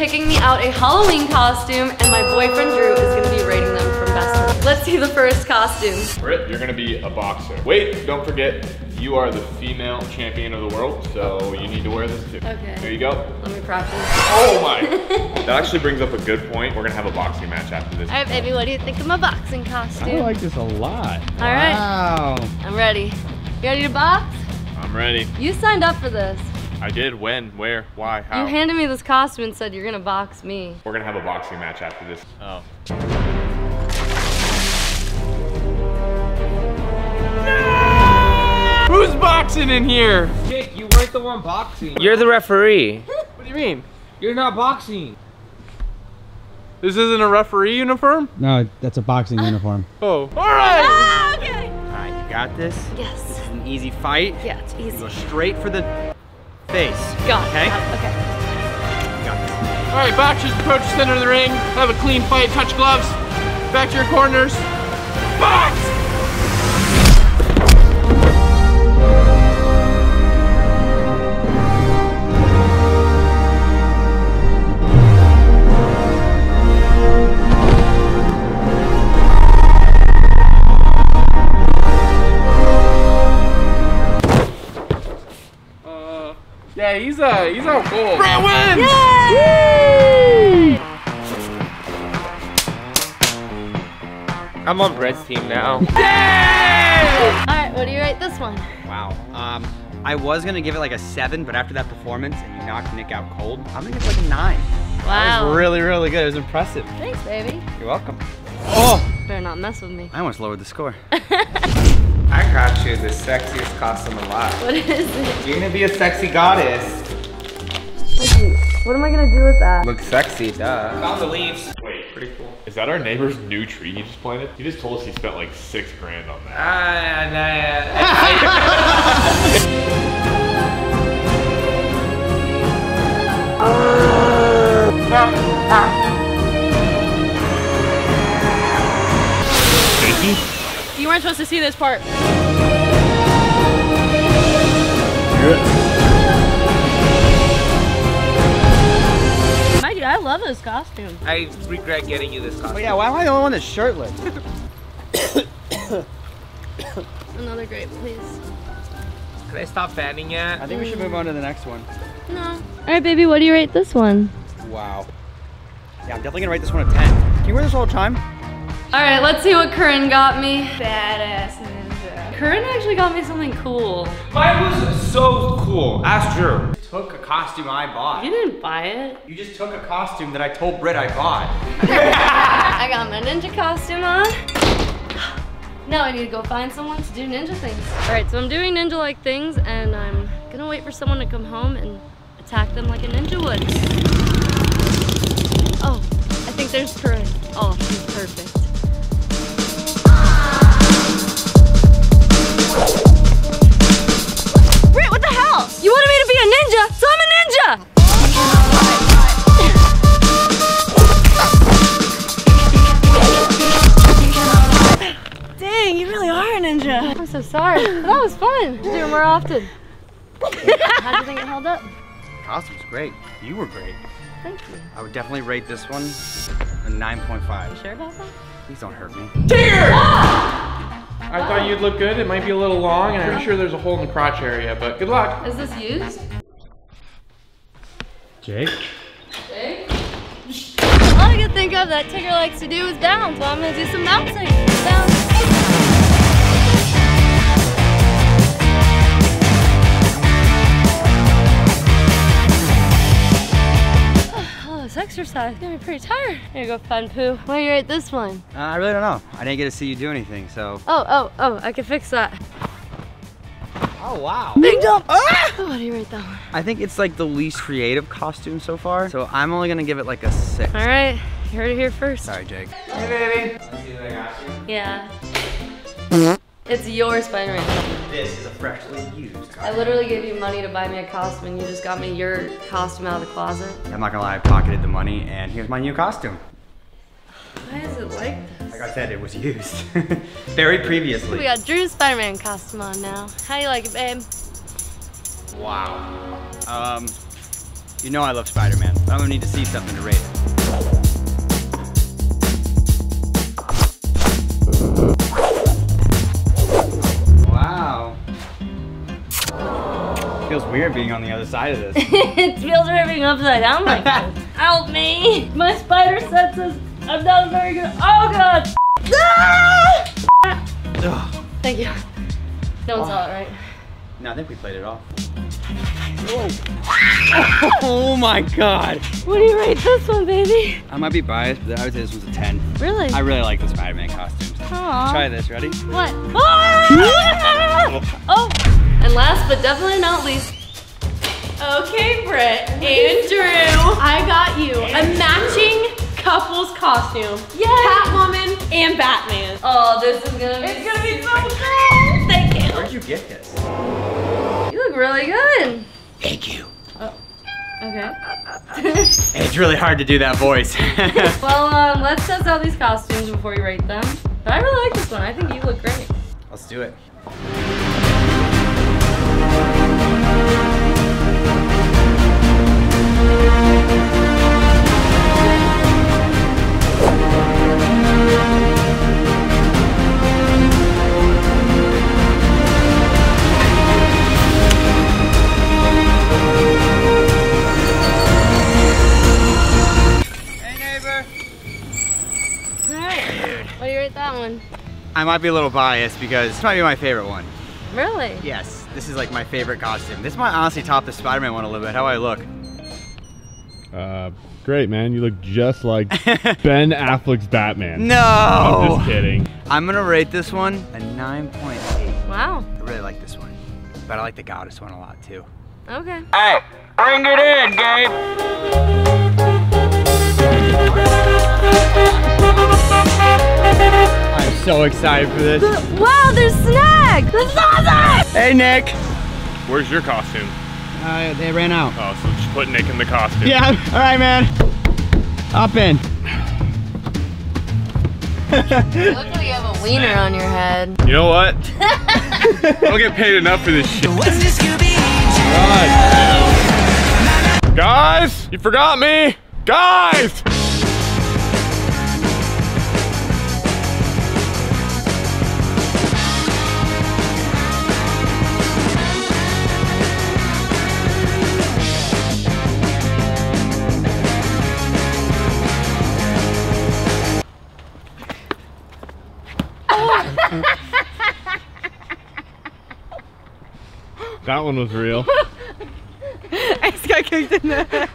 picking me out a Halloween costume, and my boyfriend Drew is gonna be rating them from best to. Let's see the first costume. Britt, you're gonna be a boxer. Wait, don't forget, you are the female champion of the world, so you need to wear this too. Okay. There you go. Let me practice. Oh my. that actually brings up a good point. We're gonna have a boxing match after this. All right, baby, what do you think of my boxing costume? I like this a lot. All right. Wow. I'm ready. You ready to box? I'm ready. You signed up for this. I did. When? Where? Why? How? You handed me this costume and said you're gonna box me. We're gonna have a boxing match after this. Oh. Who's boxing in here? Jake, you weren't the one boxing. You're the referee. What do you mean? You're not boxing. This isn't a referee uniform? No, that's a boxing uniform. Oh. All right. Ah, okay. Alright, you got this. Yes. This is An easy fight. Yeah, it's easy. Go straight for the face. Got it. Okay. got it, Okay. Got this. All right, boxers approach the center of the ring. Have a clean fight. Touch gloves. Back to your corners. Box! Yeah, he's uh, he's out cold. Britt wins! I'm on Britt's team now. All right, what do you rate this one? Wow. Um, I was gonna give it like a seven, but after that performance and you knocked Nick out cold, I'm gonna give it like a nine. That Wow. was really, really good. It was impressive. Thanks, baby. You're welcome. Oh, Better not mess with me. I almost lowered the score. I got you the sexiest costume alive. What is it? You're gonna be a sexy goddess. What am I gonna do with that? Look sexy, duh. Found the leaves. Wait, Pretty cool. is that our neighbor's new tree he just planted? He just told us he spent like six grand on that. Ah, nah. You weren't supposed to see this part. Mind you, I love this costume. I regret getting you this Oh costume. yeah, why am I the only one that's shirtless? Another grape, please. Can I stop fanning yet? I think we should move on to the next one. No. All right, baby, what do you rate this one? Wow. Yeah, I'm definitely gonna rate this one a 10. Can you wear this all the time? All right, let's see what Corinne got me. Badass ninja. Corinne actually got me something cool. Mine was so cool. Ask Drew. Took a costume I bought. You didn't buy it. You just took a costume that I told Britt I bought. I got my ninja costume on. Now I need to go find someone to do ninja things. All right, so I'm doing ninja-like things, and I'm gonna wait for someone to come home and attack them like a ninja would. Oh, I think there's Corinne. Oh, she's perfect. Sorry. But that was fun. Do it more often. How do you think it held up? Costume's great. You were great. Thank you. I would definitely rate this one a 9.5. You Sure about that? Please don't hurt me. Tigger! I thought you'd look good. It might be a little long, and I'm pretty sure there's a hole in the crotch area, but good luck. Is this used? Jake? Jake? All I can think of that Tigger likes to do is bounce, so I'm gonna do some bouncing. Bounce. This exercise got me pretty tired. Here you go, fun poo. Why do you rate this one? Uh, I really don't know. I didn't get to see you do anything, so. Oh, oh, oh, I can fix that. Oh, wow. Big jump! Oh, what do you rate that one? I think it's like the least creative costume so far, so I'm only gonna give it like a six. All right, you heard it here first. Sorry, Jake. Hey, baby. Let's see what I got you. Yeah. It's your Spider-Man. This is a freshly used costume. I literally gave you money to buy me a costume and you just got me your costume out of the closet. I'm not gonna lie, I pocketed the money, and here's my new costume. Why is it like this? Like I said, it was used. Very previously. We got Drew's Spider-Man costume on now. How do you like it, babe? Wow. Um, You know I love Spider-Man. I'm gonna need to see something to rate it. Weird being on the other side of this. it feels like being upside down like. Help me! My spider senses. I'm not very good. Oh god! Ah! Thank you. No one saw it, right? No, I think we played it off. Oh my god. What do you rate this one, baby? I might be biased, but I would say this was a 10. Really? I really like the Spider-Man costumes. Aww. Try this, ready? What? Ah! oh! And last but definitely not least, Okay, Britt and Drew, I got you a matching couples costume. Yay! Catwoman and Batman. oh, this is gonna be. It's gonna be so cool. Thank you. Where'd you get this? You look really good. Thank you. Okay. It's really hard to do that voice. well, um, let's test out these costumes before we rate them. But I really like this one. I think you look great. Let's do it. What do you rate that one? I might be a little biased because this might be my favorite one. Really? Yes, this is like my favorite costume. This might honestly top the Spider-Man one a little bit. How do I look? Uh, great, man. You look just like Ben Affleck's Batman. No! I'm just kidding. I'm gonna rate this one a 9.8. Wow. I really like this one, but I like the Goddess one a lot too. Okay. Hey, bring it in, Gabe. So excited for this. Wow, there's snacks! This is awesome! Hey, Nick. Where's your costume? Uh, they ran out. Oh, so just put Nick in the costume. Yeah, all right, man. Up in. You look like you have a wiener on your head. You know what? I don't get paid enough for this shit. Guys, you forgot me. Guys! That one was real. I just got kicked in the head.